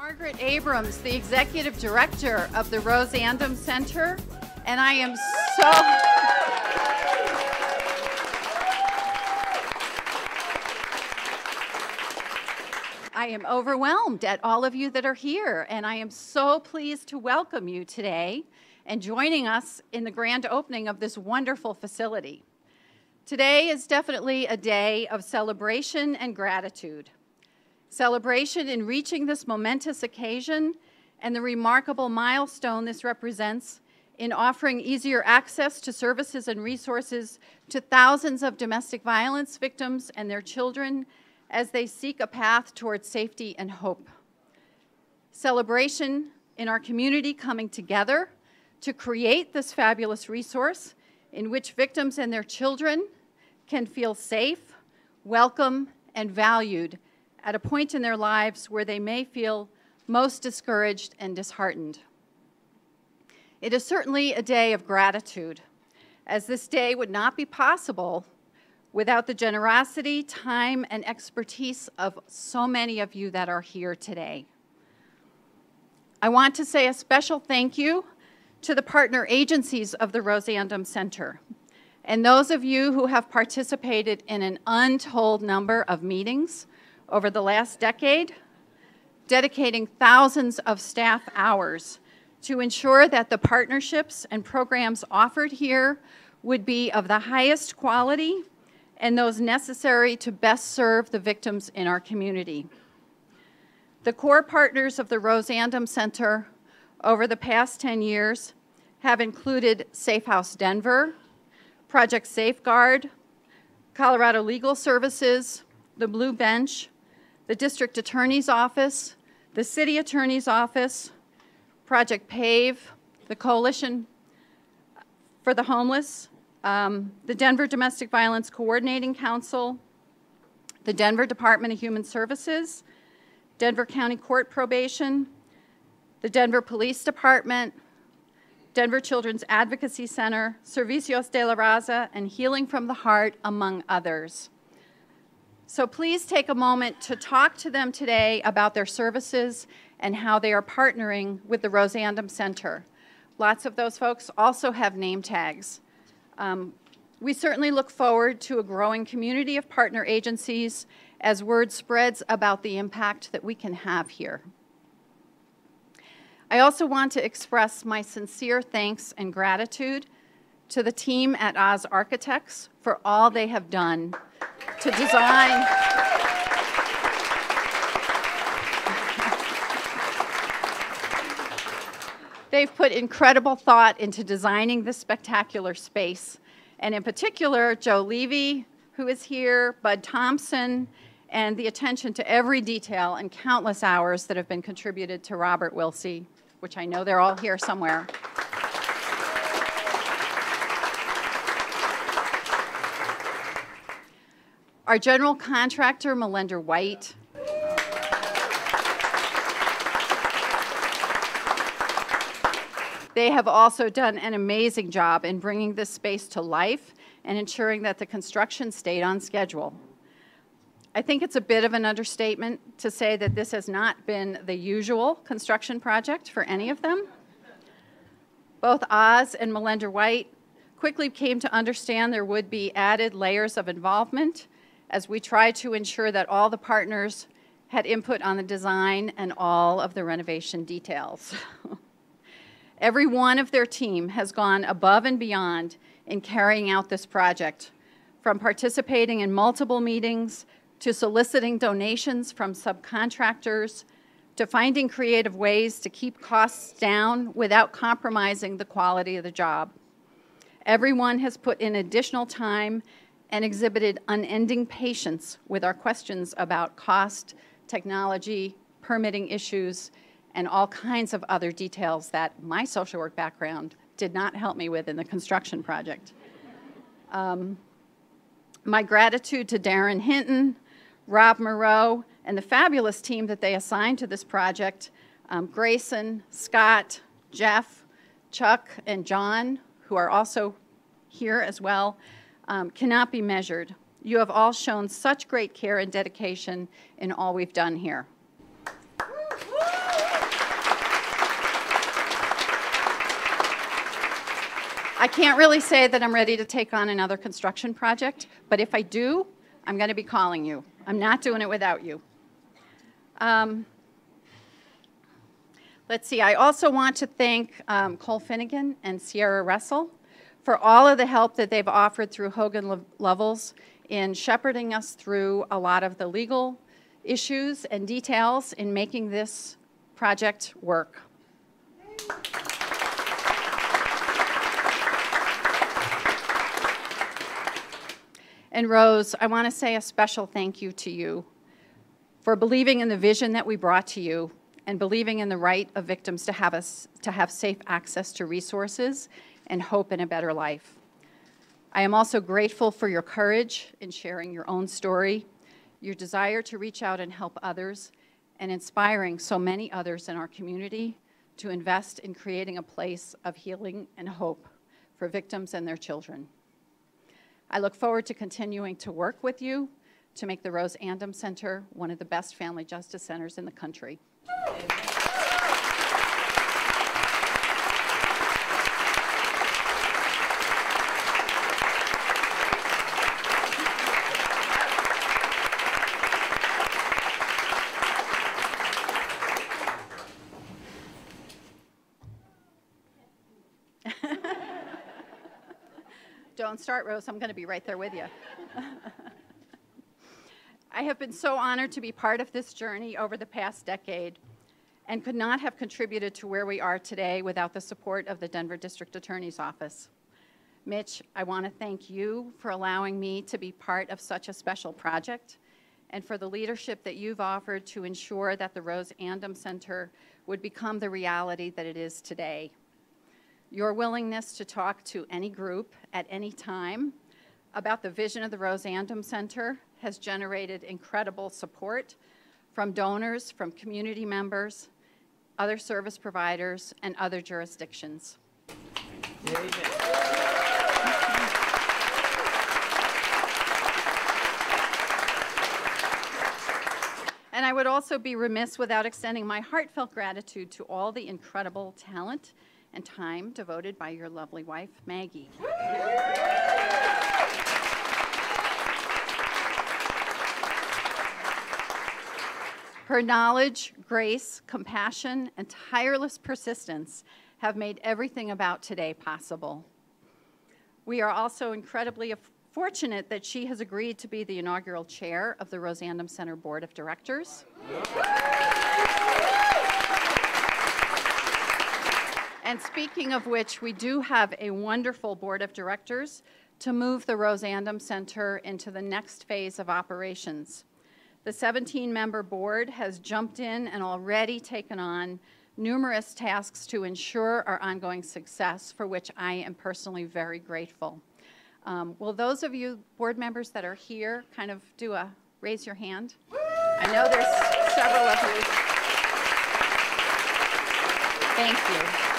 Margaret Abrams, the Executive Director of the Rose Andom Center, and I am so. I am overwhelmed at all of you that are here, and I am so pleased to welcome you today and joining us in the grand opening of this wonderful facility. Today is definitely a day of celebration and gratitude. Celebration in reaching this momentous occasion and the remarkable milestone this represents in offering easier access to services and resources to thousands of domestic violence victims and their children as they seek a path towards safety and hope. Celebration in our community coming together to create this fabulous resource in which victims and their children can feel safe, welcome, and valued at a point in their lives where they may feel most discouraged and disheartened. It is certainly a day of gratitude, as this day would not be possible without the generosity, time, and expertise of so many of you that are here today. I want to say a special thank you to the partner agencies of the Rose Andom Center and those of you who have participated in an untold number of meetings over the last decade, dedicating thousands of staff hours to ensure that the partnerships and programs offered here would be of the highest quality and those necessary to best serve the victims in our community. The core partners of the Rose Andom Center over the past 10 years have included Safe House Denver, Project Safeguard, Colorado Legal Services, the Blue Bench, the District Attorney's Office, the City Attorney's Office, Project PAVE, the Coalition for the Homeless, um, the Denver Domestic Violence Coordinating Council, the Denver Department of Human Services, Denver County Court Probation, the Denver Police Department, Denver Children's Advocacy Center, Servicios de la Raza, and Healing from the Heart, among others. So please take a moment to talk to them today about their services and how they are partnering with the Rose Andom Center. Lots of those folks also have name tags. Um, we certainly look forward to a growing community of partner agencies as word spreads about the impact that we can have here. I also want to express my sincere thanks and gratitude to the team at Oz Architects for all they have done to design. They've put incredible thought into designing this spectacular space. And in particular, Joe Levy, who is here, Bud Thompson, and the attention to every detail and countless hours that have been contributed to Robert Wilsey, which I know they're all here somewhere. Our general contractor, Milender White, They have also done an amazing job in bringing this space to life and ensuring that the construction stayed on schedule. I think it's a bit of an understatement to say that this has not been the usual construction project for any of them. Both Oz and Milender White quickly came to understand there would be added layers of involvement as we tried to ensure that all the partners had input on the design and all of the renovation details. Every one of their team has gone above and beyond in carrying out this project, from participating in multiple meetings to soliciting donations from subcontractors to finding creative ways to keep costs down without compromising the quality of the job. Everyone has put in additional time and exhibited unending patience with our questions about cost, technology, permitting issues, and all kinds of other details that my social work background did not help me with in the construction project. Um, my gratitude to Darren Hinton, Rob Moreau, and the fabulous team that they assigned to this project, um, Grayson, Scott, Jeff, Chuck, and John, who are also here as well, um, cannot be measured. You have all shown such great care and dedication in all we've done here. I can't really say that I'm ready to take on another construction project, but if I do, I'm going to be calling you. I'm not doing it without you. Um, let's see, I also want to thank um, Cole Finegan and Sierra Russell for all of the help that they've offered through Hogan Lo- Lovells in shepherding us through a lot of the legal issues and details in making this project work. And Rose, I want to say a special thank you to you for believing in the vision that we brought to you and believing in the right of victims to have us to have safe access to resources and hope in a better life. I am also grateful for your courage in sharing your own story, your desire to reach out and help others, and inspiring so many others in our community to invest in creating a place of healing and hope for victims and their children. I look forward to continuing to work with you to make the Rose Andom Center one of the best family justice centers in the country. Don't start, Rose. I'm going to be right there with you. I have been so honored to be part of this journey over the past decade and could not have contributed to where we are today without the support of the Denver District Attorney's Office. Mitch, I want to thank you for allowing me to be part of such a special project and for the leadership that you've offered to ensure that the Rose Andom Center would become the reality that it is today. Your willingness to talk to any group at any time about the vision of the Rose Andom Center has generated incredible support from donors, from community members, other service providers, and other jurisdictions. And I would also be remiss without extending my heartfelt gratitude to all the incredible talent and time devoted by your lovely wife, Maggie. Her knowledge, grace, compassion, and tireless persistence have made everything about today possible. We are also incredibly fortunate that she has agreed to be the inaugural chair of the Rose Andom Center Board of Directors. And speaking of which, we do have a wonderful board of directors to move the Rose Andom Center into the next phase of operations. The 17-member board has jumped in and already taken on numerous tasks to ensure our ongoing success, for which I am personally very grateful. Um, will those of you board members that are here kind of do a raise your hand? I know there's several of you. Thank you.